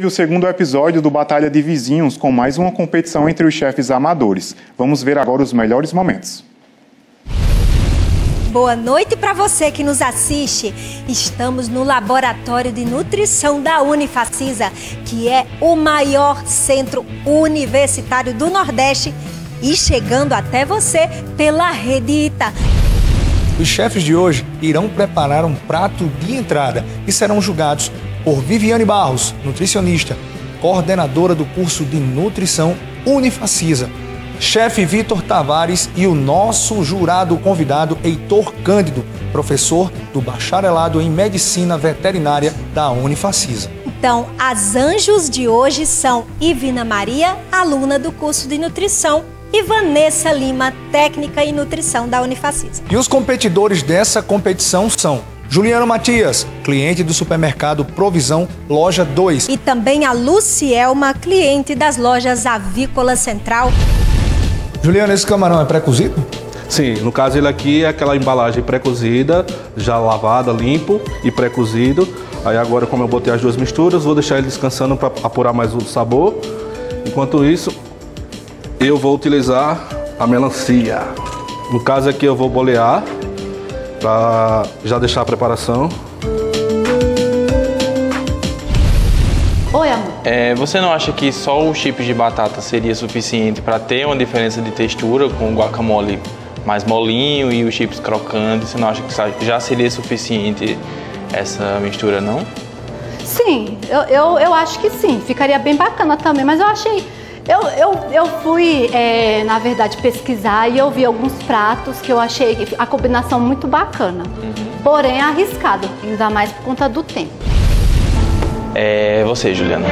o segundo episódio do Batalha de Vizinhos com mais uma competição entre os chefes amadores. Vamos ver agora os melhores momentos. Boa noite para você que nos assiste. Estamos no Laboratório de Nutrição da Unifacisa, que é o maior centro universitário do Nordeste e chegando até você pela Rede Ita. Os chefes de hoje irão preparar um prato de entrada e serão julgados por Viviane Barros, nutricionista, coordenadora do curso de nutrição Unifacisa, chefe Vitor Tavares e o nosso jurado convidado Heitor Cândido, professor do bacharelado em medicina veterinária da Unifacisa. Então, as anjos de hoje são Ivina Maria, aluna do curso de nutrição e Vanessa Lima, técnica em nutrição da Unifacisa. E os competidores dessa competição são Juliano Matias, cliente do supermercado Provisão Loja 2. E também a Lucielma, cliente das lojas Avícola Central. Juliano, esse camarão é pré-cozido? Sim, no caso ele aqui é aquela embalagem pré-cozida, já lavada, limpo e pré-cozido. Aí agora, como eu botei as duas misturas, vou deixar ele descansando para apurar mais o sabor. Enquanto isso, eu vou utilizar a melancia. No caso aqui eu vou bolear para já deixar a preparação. Oi, amor. É, você não acha que só os chips de batata seria suficiente para ter uma diferença de textura com o guacamole mais molinho e os chips crocantes? Você não acha que já seria suficiente essa mistura, não? Sim, eu, eu, eu acho que sim. Ficaria bem bacana também, mas eu achei eu, eu, eu fui, é, na verdade, pesquisar e eu vi alguns pratos que eu achei a combinação muito bacana. Uhum. Porém, arriscado, ainda mais por conta do tempo. É você, Juliana.